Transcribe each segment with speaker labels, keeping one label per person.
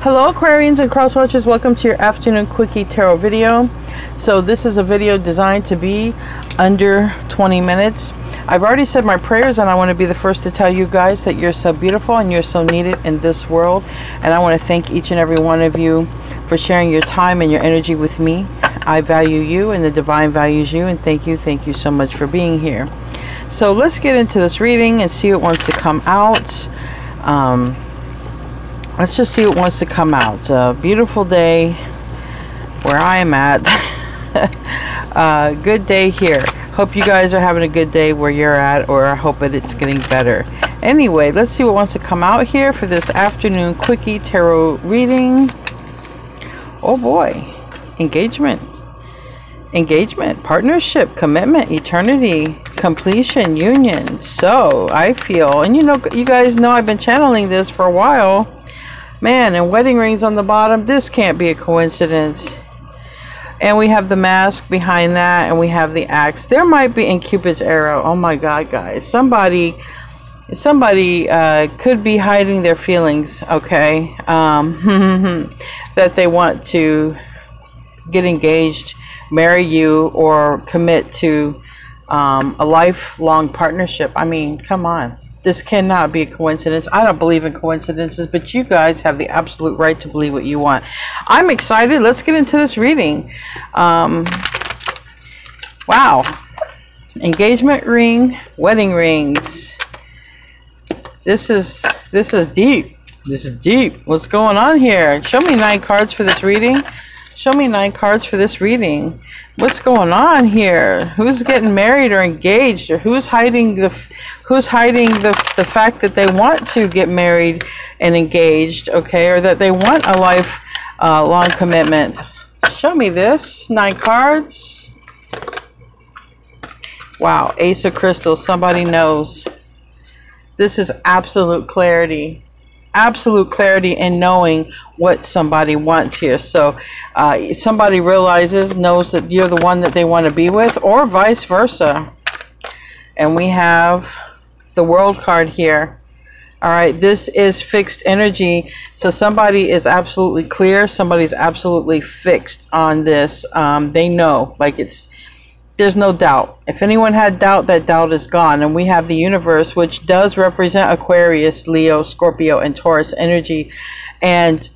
Speaker 1: Hello Aquarians and Cross Watchers, welcome to your afternoon quickie tarot video. So this is a video designed to be under 20 minutes. I've already said my prayers and I want to be the first to tell you guys that you're so beautiful and you're so needed in this world. And I want to thank each and every one of you for sharing your time and your energy with me. I value you and the divine values you and thank you, thank you so much for being here. So let's get into this reading and see what wants to come out. Um, let's just see what wants to come out. Beautiful day where I am at. uh, good day here. Hope you guys are having a good day where you're at, or I hope that it's getting better. Anyway, let's see what wants to come out here for this afternoon quickie tarot reading. Oh boy, engagement. Engagement, partnership, commitment, eternity, completion, union. So I feel, and you know, you guys know I've been channeling this for a while Man, and wedding rings on the bottom. This can't be a coincidence. And we have the mask behind that, and we have the axe. There might be in Cupid's arrow. Oh my God, guys! Somebody, somebody uh, could be hiding their feelings. Okay, um, that they want to get engaged, marry you, or commit to um, a lifelong partnership. I mean, come on this cannot be a coincidence. I don't believe in coincidences, but you guys have the absolute right to believe what you want. I'm excited. Let's get into this reading. Um, wow. Engagement ring, wedding rings. This is this is deep. This is deep. What's going on here? Show me nine cards for this reading. Show me nine cards for this reading. What's going on here? Who's getting married or engaged or who's hiding the who's hiding the, the fact that they want to get married and engaged, okay, or that they want a life uh, long commitment. Show me this. Nine cards. Wow, Ace of Crystals. Somebody knows. This is absolute clarity. Absolute clarity in knowing what somebody wants here. So uh, somebody realizes, knows that you're the one that they want to be with, or vice versa. And we have the world card here. All right, this is fixed energy. So somebody is absolutely clear. Somebody's absolutely fixed on this. Um, they know, like it's, there's no doubt. If anyone had doubt, that doubt is gone. And we have the universe, which does represent Aquarius, Leo, Scorpio, and Taurus energy. And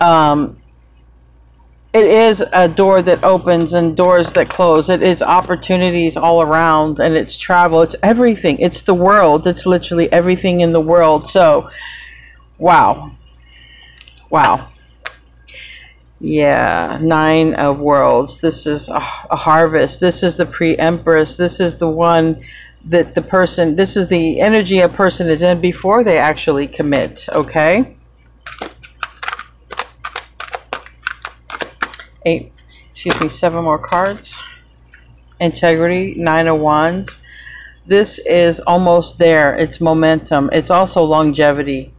Speaker 1: um, it is a door that opens and doors that close. It is opportunities all around and it's travel. It's everything. It's the world. It's literally everything in the world. So, wow. Wow. Yeah, nine of worlds. This is a, a harvest. This is the pre-empress. This is the one that the person, this is the energy a person is in before they actually commit. Okay. Eight, excuse me, seven more cards. Integrity, nine of wands. This is almost there. It's momentum. It's also longevity.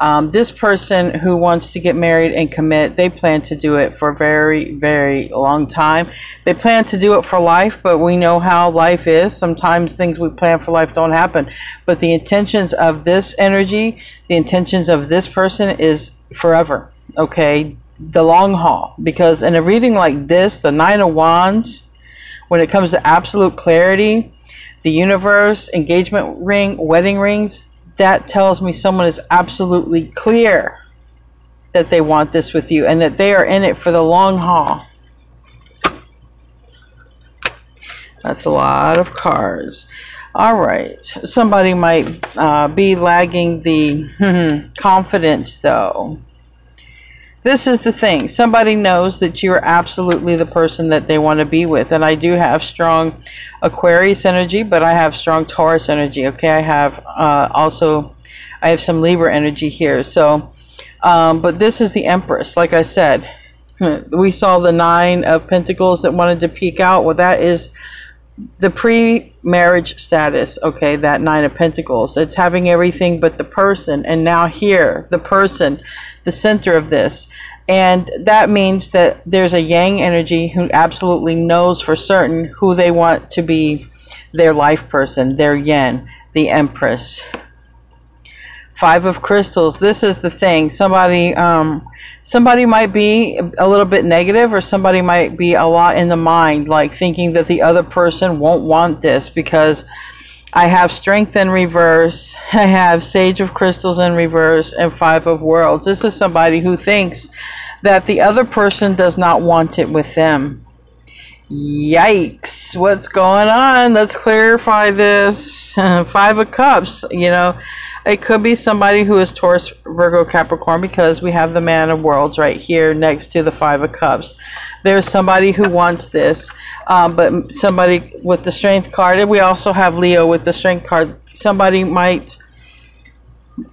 Speaker 1: Um, this person who wants to get married and commit, they plan to do it for a very, very long time. They plan to do it for life, but we know how life is. Sometimes things we plan for life don't happen. But the intentions of this energy, the intentions of this person is forever. Okay, the long haul because in a reading like this, the Nine of Wands, when it comes to absolute clarity, the universe, engagement ring, wedding rings, that tells me someone is absolutely clear that they want this with you and that they are in it for the long haul. That's a lot of cards. All right. Somebody might uh, be lagging the confidence, though. This is the thing. Somebody knows that you're absolutely the person that they want to be with. And I do have strong Aquarius energy, but I have strong Taurus energy. Okay, I have uh, also, I have some Libra energy here. So, um, but this is the Empress. Like I said, we saw the Nine of Pentacles that wanted to peek out. Well, that is the pre-marriage status okay that nine of pentacles it's having everything but the person and now here the person the center of this and that means that there's a yang energy who absolutely knows for certain who they want to be their life person their yen the empress Five of crystals. This is the thing. Somebody, um, somebody might be a little bit negative, or somebody might be a lot in the mind, like thinking that the other person won't want this because I have strength in reverse. I have sage of crystals in reverse and five of worlds. This is somebody who thinks that the other person does not want it with them. Yikes. What's going on? Let's clarify this. five of cups, you know. It could be somebody who is Taurus, Virgo, Capricorn because we have the Man of Worlds right here next to the Five of Cups. There's somebody who wants this, um, but somebody with the Strength card. And we also have Leo with the Strength card. Somebody might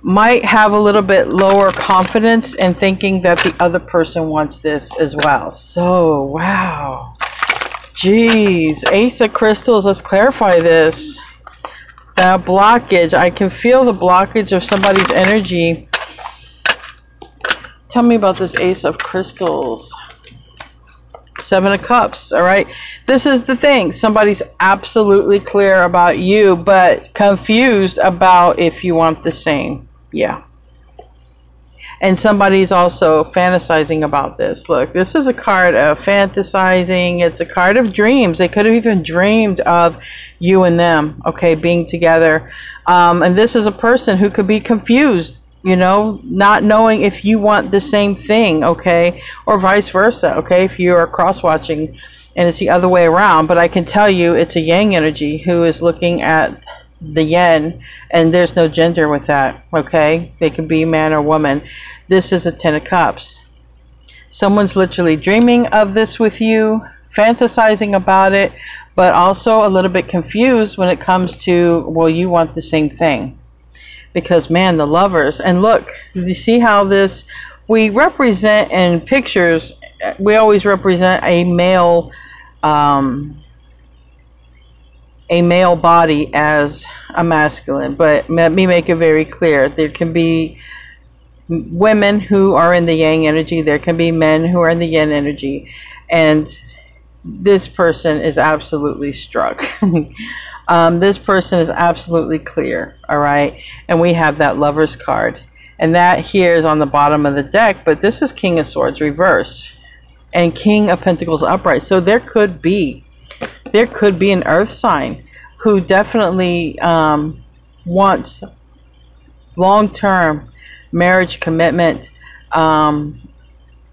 Speaker 1: might have a little bit lower confidence in thinking that the other person wants this as well. So, wow. Jeez. Ace of Crystals, let's clarify this. That blockage. I can feel the blockage of somebody's energy. Tell me about this Ace of Crystals. Seven of Cups, all right? This is the thing. Somebody's absolutely clear about you, but confused about if you want the same. Yeah and somebody's also fantasizing about this. Look, this is a card of fantasizing. It's a card of dreams. They could have even dreamed of you and them, okay, being together. Um, and this is a person who could be confused, you know, not knowing if you want the same thing, okay, or vice versa, okay, if you are cross watching and it's the other way around. But I can tell you it's a yang energy who is looking at the yin and there's no gender with that okay? They can be man or woman. This is a ten of cups. Someone's literally dreaming of this with you fantasizing about it but also a little bit confused when it comes to well you want the same thing because man the lovers and look you see how this we represent in pictures we always represent a male um, a male body as a masculine, but let me make it very clear. There can be women who are in the yang energy, there can be men who are in the yin energy, and this person is absolutely struck. um, this person is absolutely clear, all right? And we have that lover's card. And that here is on the bottom of the deck, but this is King of Swords reverse and King of Pentacles upright. So there could be there could be an earth sign who definitely um, wants long-term marriage commitment um,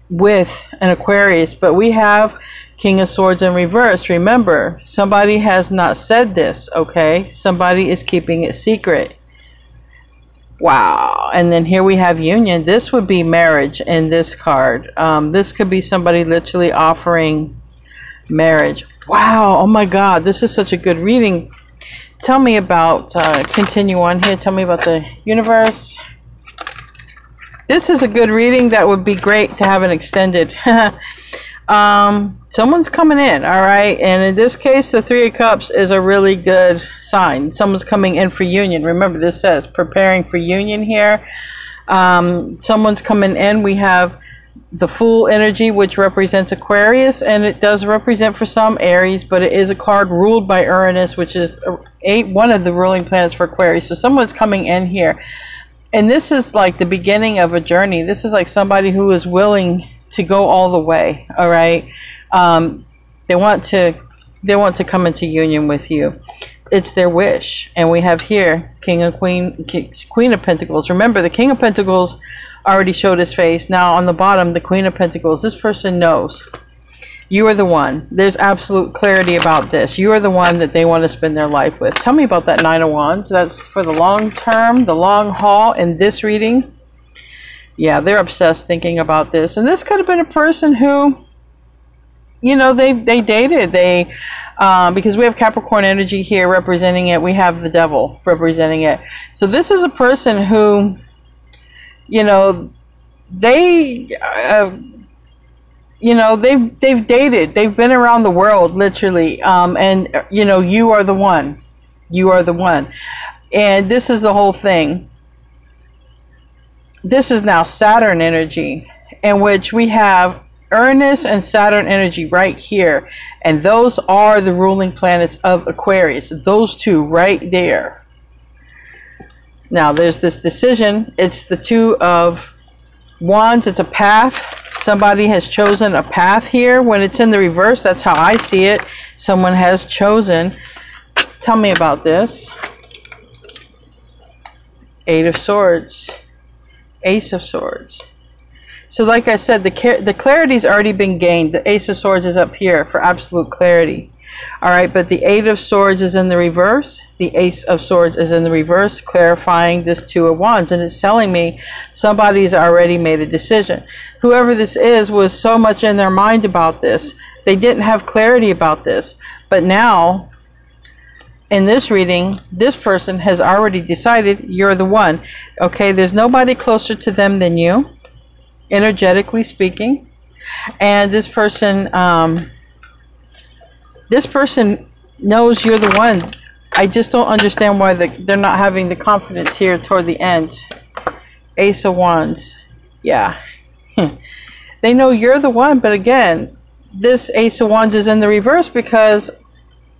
Speaker 1: with an Aquarius, but we have King of Swords in reverse. Remember, somebody has not said this, okay? Somebody is keeping it secret. Wow. And then here we have union. This would be marriage in this card. Um, this could be somebody literally offering marriage. Wow. Oh my God. This is such a good reading. Tell me about, uh, continue on here. Tell me about the universe. This is a good reading that would be great to have an extended. um, someone's coming in, all right? And in this case, the Three of Cups is a really good sign. Someone's coming in for union. Remember, this says preparing for union here. Um, someone's coming in. We have the Fool energy, which represents Aquarius, and it does represent for some Aries, but it is a card ruled by Uranus, which is one of the ruling planets for Aquarius. So someone's coming in here. And this is like the beginning of a journey. This is like somebody who is willing to go all the way, all right? Um, they want to they want to come into union with you. It's their wish. And we have here King and Queen Queen of Pentacles. Remember the King of Pentacles already showed his face. Now on the bottom, the Queen of Pentacles. This person knows. You are the one. There's absolute clarity about this. You are the one that they want to spend their life with. Tell me about that Nine of Wands. That's for the long term, the long haul in this reading. Yeah, they're obsessed thinking about this. And this could have been a person who, you know, they, they dated. They, um, because we have Capricorn energy here representing it. We have the devil representing it. So this is a person who you know, they, uh, you know, they've they've dated. They've been around the world, literally. Um, and you know, you are the one. You are the one. And this is the whole thing. This is now Saturn energy, in which we have Uranus and Saturn energy right here. And those are the ruling planets of Aquarius. Those two right there. Now, there's this decision. It's the two of wands. It's a path. Somebody has chosen a path here. When it's in the reverse, that's how I see it. Someone has chosen. Tell me about this. Eight of Swords. Ace of Swords. So like I said, the, the clarity's already been gained. The Ace of Swords is up here for absolute clarity. All right, but the Eight of Swords is in the reverse. The Ace of Swords is in the reverse, clarifying this Two of Wands. And it's telling me somebody's already made a decision. Whoever this is was so much in their mind about this. They didn't have clarity about this. But now, in this reading, this person has already decided you're the one. Okay, there's nobody closer to them than you, energetically speaking. And this person... Um, this person knows you're the one. I just don't understand why the, they're not having the confidence here toward the end. Ace of Wands. Yeah. they know you're the one, but again, this Ace of Wands is in the reverse because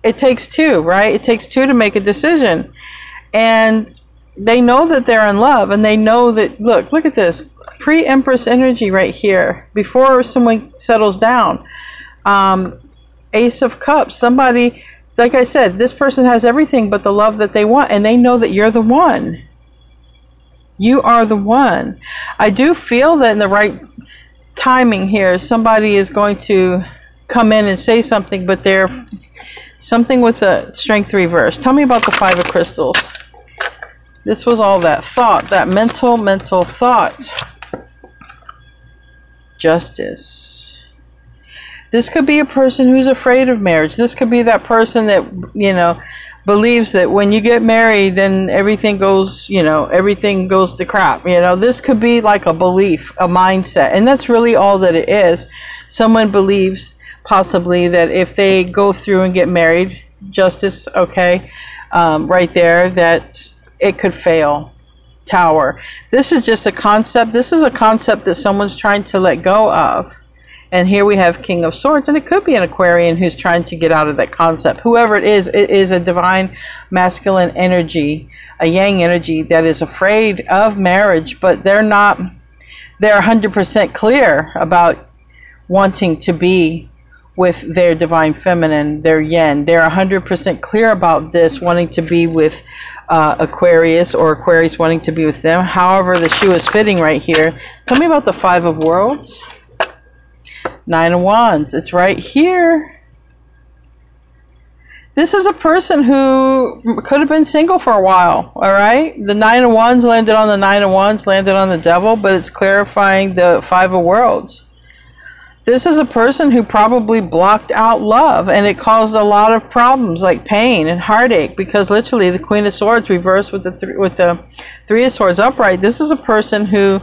Speaker 1: it takes two, right? It takes two to make a decision. And they know that they're in love and they know that, look, look at this. Pre-Empress energy right here before someone settles down. Um, Ace of Cups. Somebody, like I said, this person has everything but the love that they want, and they know that you're the one. You are the one. I do feel that in the right timing here, somebody is going to come in and say something, but they're something with the strength reverse. Tell me about the Five of Crystals. This was all that thought, that mental, mental thought. Justice. This could be a person who's afraid of marriage. This could be that person that, you know, believes that when you get married, then everything goes, you know, everything goes to crap. You know, this could be like a belief, a mindset. And that's really all that it is. Someone believes possibly that if they go through and get married, justice, okay, um, right there, that it could fail. Tower. This is just a concept. This is a concept that someone's trying to let go of and here we have King of Swords, and it could be an Aquarian who's trying to get out of that concept. Whoever it is, it is a divine masculine energy, a yang energy that is afraid of marriage, but they're not, they're 100% clear about wanting to be with their divine feminine, their yen. They're 100% clear about this, wanting to be with uh, Aquarius or Aquarius wanting to be with them. However, the shoe is fitting right here. Tell me about the Five of Worlds. Nine of Wands. It's right here. This is a person who could have been single for a while, all right? The Nine of Wands landed on the Nine of Wands, landed on the Devil, but it's clarifying the Five of Worlds. This is a person who probably blocked out love, and it caused a lot of problems like pain and heartache because literally the Queen of Swords reversed with the, with the Three of Swords upright. This is a person who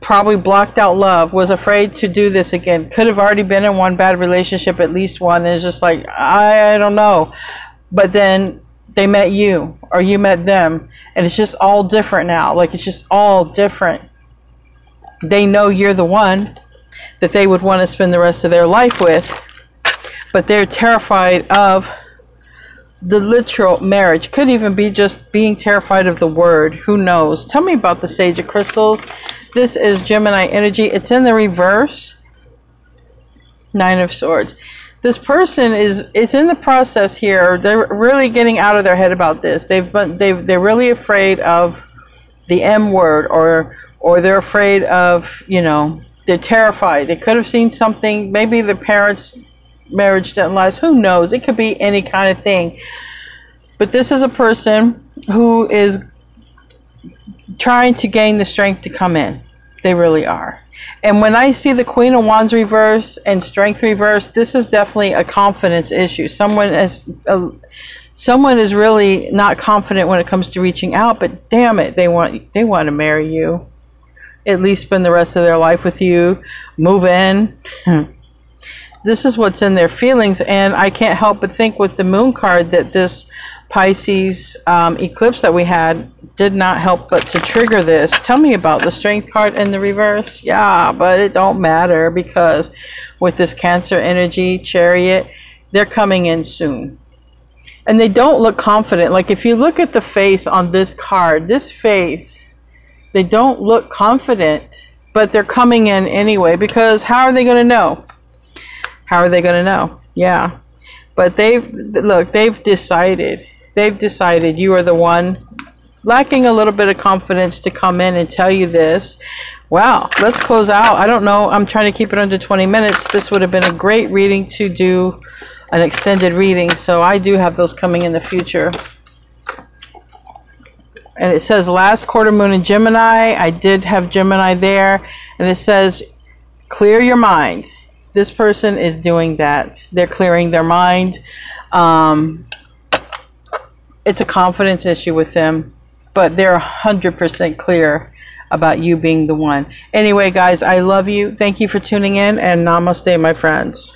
Speaker 1: probably blocked out love, was afraid to do this again, could have already been in one bad relationship, at least one, and is just like, I, I don't know. But then they met you, or you met them, and it's just all different now. Like, it's just all different. They know you're the one that they would want to spend the rest of their life with, but they're terrified of the literal marriage. Could even be just being terrified of the word. Who knows? Tell me about the Sage of Crystals this is Gemini energy. It's in the reverse. Nine of Swords. This person is is in the process here. They're really getting out of their head about this. They've been they they're really afraid of the M word or or they're afraid of, you know, they're terrified. They could have seen something, maybe the parents' marriage didn't last. Who knows? It could be any kind of thing. But this is a person who is trying to gain the strength to come in. They really are. And when I see the Queen of Wands reverse and Strength reverse, this is definitely a confidence issue. Someone is uh, someone is really not confident when it comes to reaching out, but damn it, they want they want to marry you. At least spend the rest of their life with you, move in. this is what's in their feelings, and I can't help but think with the Moon card that this Pisces um, eclipse that we had did not help but to trigger this. Tell me about the strength card in the reverse. Yeah, but it don't matter because with this Cancer energy chariot, they're coming in soon. and they don't look confident. Like if you look at the face on this card, this face, they don't look confident, but they're coming in anyway because how are they going to know? How are they going to know? Yeah. But they've, look, they've decided. They've decided you are the one lacking a little bit of confidence to come in and tell you this. Wow, let's close out. I don't know. I'm trying to keep it under 20 minutes. This would have been a great reading to do an extended reading. So I do have those coming in the future. And it says last quarter moon in Gemini. I did have Gemini there. And it says clear your mind. This person is doing that. They're clearing their mind. Um, it's a confidence issue with them but they're 100% clear about you being the one. Anyway, guys, I love you. Thank you for tuning in, and namaste, my friends.